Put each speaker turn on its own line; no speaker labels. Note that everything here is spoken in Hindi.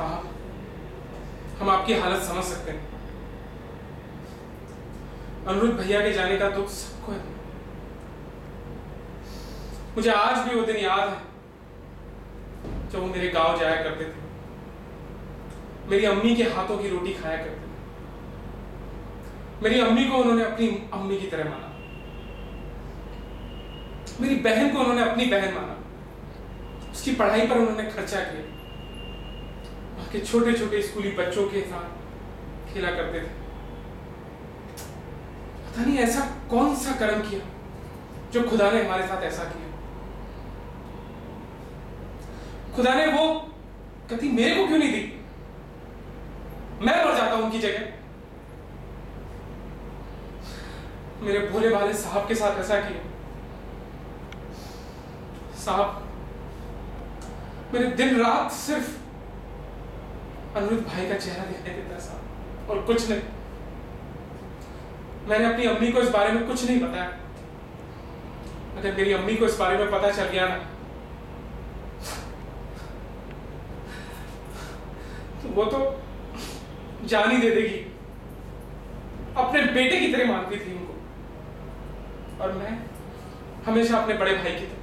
साहब, हम आपकी हालत समझ सकते हैं। अनुरुद्ध भैया के जाने का दुख सबको है। मुझे आज भी वो दिन याद है, जब वो मेरे गाँव जाया करते थे। मेरी अम्मी के हाथों की रोटी खाया करते थे। मेरी अम्मी को उन्होंने अपनी अम्मी की तरह माना। मेरी बहन को उन्होंने अपनी बहन माना। उसकी पढ़ाई पर उन्होंने खर्चा किया। के छोटे छोटे स्कूली बच्चों के साथ खेला करते थे। पता नहीं ऐसा कौन सा कर्म किया जो खुदा ने हमारे साथ ऐसा किया। खुदा ने वो गति मेरे को क्यों नहीं दी? मैं मर जाता हूँ उनकी जगह। मेरे भोले भाले साहब के साथ ऐसा किया। साहब, मेरे दिन रात सिर्फ़ अनुरुद्ध भाई का चेहरा दिखाई देता है साहब और कुछ नहीं। मैंने अपनी अम्मी को इस बारे में कुछ नहीं बताया। अगर मेरी अम्मी को इस बारे में पता चल गया ना तो वो तो जान ही दे देगी। अपने बेटे की तरह मानती थी उनको। और मैं हमेशा अपने बड़े भाई की तरह।